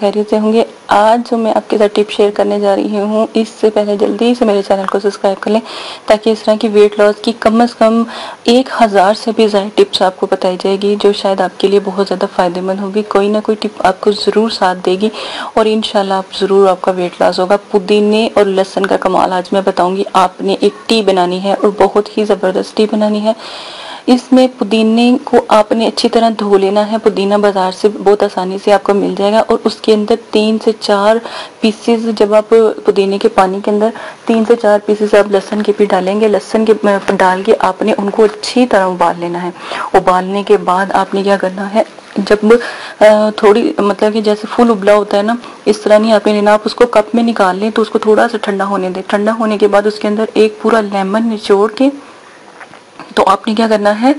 खैरियत से होंगे। आज जो मैं आपके साथ टिप शेयर करने जा रही हूँ, इससे पहले जल्दी से मेरे चैनल को सब्सक्राइब कर लें, ताकि इस तरह की वेट लॉस की कम अज़ कम एक हज़ार से भी ज़्यादा टिप्स आपको बताई जाएगी, जो शायद आपके लिए बहुत ज़्यादा फ़ायदेमंद होगी। कोई ना कोई टिप आपको ज़रूर साथ देगी, और इन आप ज़रूर आपका वेट लॉस होगा। पुदीने और लहसन का कमाल आज मैं बताऊँगी, आपने एक टी बनानी है और बहुत ही ज़बरदस्त टी बनानी है। इसमें पुदीने को आपने अच्छी तरह धो लेना है। पुदीना बाज़ार से बहुत आसानी से आपको मिल जाएगा और उसके अंदर तीन से चार पीसेस जब आप पुदीने के पानी के अंदर तीन से चार पीसेस आप लहसन के भी डालेंगे, लहसन के डाल के आपने उनको अच्छी तरह उबाल लेना है। उबालने के बाद आपने क्या करना है, जब थोड़ी मतलब कि जैसे फुल उबला होता है ना, इस तरह नहीं आपने लेना, आप उसको कप में निकाल लें तो उसको थोड़ा सा ठंडा होने दें। ठंडा होने के बाद उसके अंदर एक पूरा लेमन निचोड़ के तो आपने क्या करना है?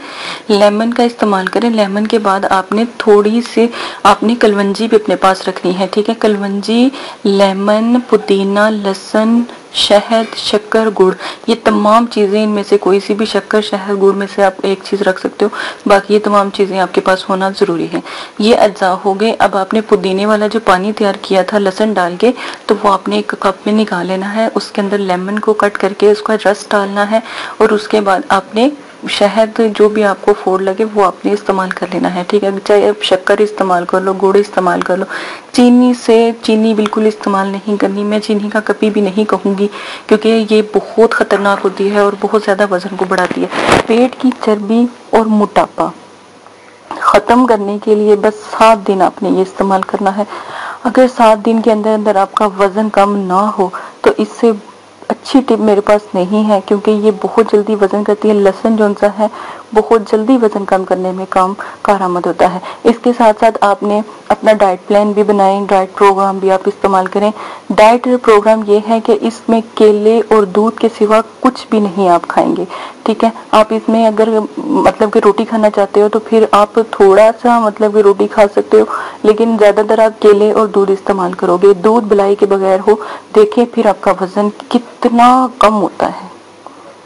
लेमन का इस्तेमाल करें। लेमन के बाद आपने थोड़ी सी आपने कलवंजी भी अपने पास रखनी है, ठीक है? कलवंजी लेमन पुदीना, लहसन शहद, शक्कर, गुड़, ये तमाम चीज़ें इनमें से कोई सी भी शक्कर, शहद, गुड़ में से आप एक चीज़ रख सकते हो। बाकी ये तमाम चीज़ें आपके पास होना ज़रूरी है। ये अज्जा हो गए। अब आपने पुदीने वाला जो पानी तैयार किया था लहसन डाल के तो वो आपने एक कप में निकाल लेना है। उसके अंदर लेमन को कट करके उसका रस डालना है और उसके बाद आपने शहद जो भी आपको फोड़ लगे, वो आपने इस्तेमाल कर लेना है, ठीक है? चाहे आप शक्कर इस्तेमाल कर लो, गुड़ इस्तेमाल कर लो, चीनी से चीनी बिल्कुल इस्तेमाल नहीं करनी। मैं चीनी का कभी भी नहीं कहूँगी, क्योंकि ये बहुत ख़तरनाक होती है और बहुत ज़्यादा वज़न को बढ़ाती है। पेट की चर्बी और मोटापा ख़त्म करने के लिए बस सात दिन आपने ये इस्तेमाल करना है। अगर सात दिन के अंदर अंदर आपका वज़न कम ना हो तो इससे अच्छी टिप मेरे पास नहीं है, क्योंकि ये बहुत जल्दी वज़न करती है। लहसन जो है बहुत जल्दी वज़न कम करने में काम, कारामद होता है। इसके साथ साथ आपने अपना डाइट प्लान भी बनाएँ डाइट प्रोग्राम भी आप इस्तेमाल करें। डाइट प्रोग्राम ये है कि इसमें केले और दूध के सिवा कुछ भी नहीं आप खाएँगे, ठीक है? आप इसमें अगर मतलब कि रोटी खाना चाहते हो तो फिर आप थोड़ा सा मतलब कि रोटी खा सकते हो, लेकिन ज़्यादातर आप केले और दूध इस्तेमाल करोगे। दूध बिलाई के बगैर हो, देखें फिर आपका वज़न कितना कम होता है।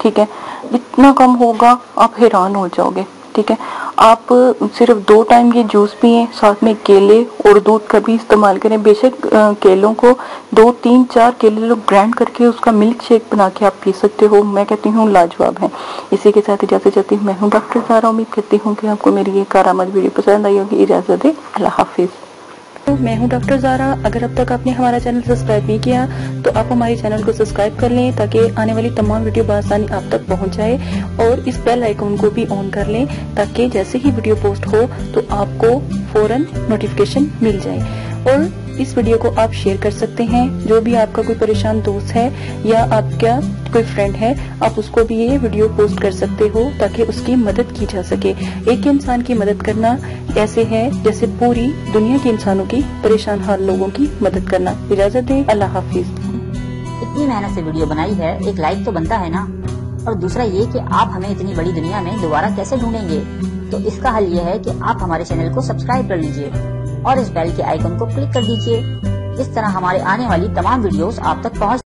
ठीक है? इतना कम होगा, आप हैरान हो जाओगे, ठीक है? आप सिर्फ़ दो टाइम ये जूस पिए, साथ में केले और दूध का भी इस्तेमाल करें। बेशक केलों को दो, तीन, चार केले लोग ग्राइंड करके उसका मिल्क शेक बना के आप पी सकते हो। मैं कहती हूँ, लाजवाब है। इसी के साथ इजाज़त चाहती हूँ मैं हूँ डॉक्टर सारा उम्मीद करती हूँ कि आपको मेरी ये कारामद वीडियो पसंद आई होगी। इजाज़त दे। अल्लाह हाफिज़। मैं हूँ डॉक्टर जारा। अगर अब तक आपने हमारा चैनल सब्सक्राइब नहीं किया तो आप हमारे चैनल को सब्सक्राइब कर लें ताकि आने वाली तमाम वीडियो बसानी आप तक पहुँच जाए और इस बेल आइकन को भी ऑन कर लें ताकि जैसे ही वीडियो पोस्ट हो तो आपको फ़ौरन नोटिफिकेशन मिल जाए। और इस वीडियो को आप शेयर कर सकते हैं। जो भी आपका कोई परेशान दोस्त है या आपका कोई फ्रेंड है, आप उसको भी ये वीडियो पोस्ट कर सकते हो ताकि उसकी मदद की जा सके। एक इंसान की मदद करना ऐसे है जैसे पूरी दुनिया के इंसानों की परेशान हाल लोगों की मदद करना। इजाज़त दे, अल्लाह हाफिज। इतनी मेहनत से वीडियो बनाई है, एक लाइक तो बनता है ना? और दूसरा ये कि आप हमें इतनी बड़ी दुनिया में दोबारा कैसे ढूंढेंगे? तो इसका हल ये है कि आप हमारे चैनल को सब्सक्राइब कर लीजिए। और इस बेल के आइकन को क्लिक कर दीजिए। इस तरह हमारे आने वाली तमाम वीडियोस आप तक पहुँच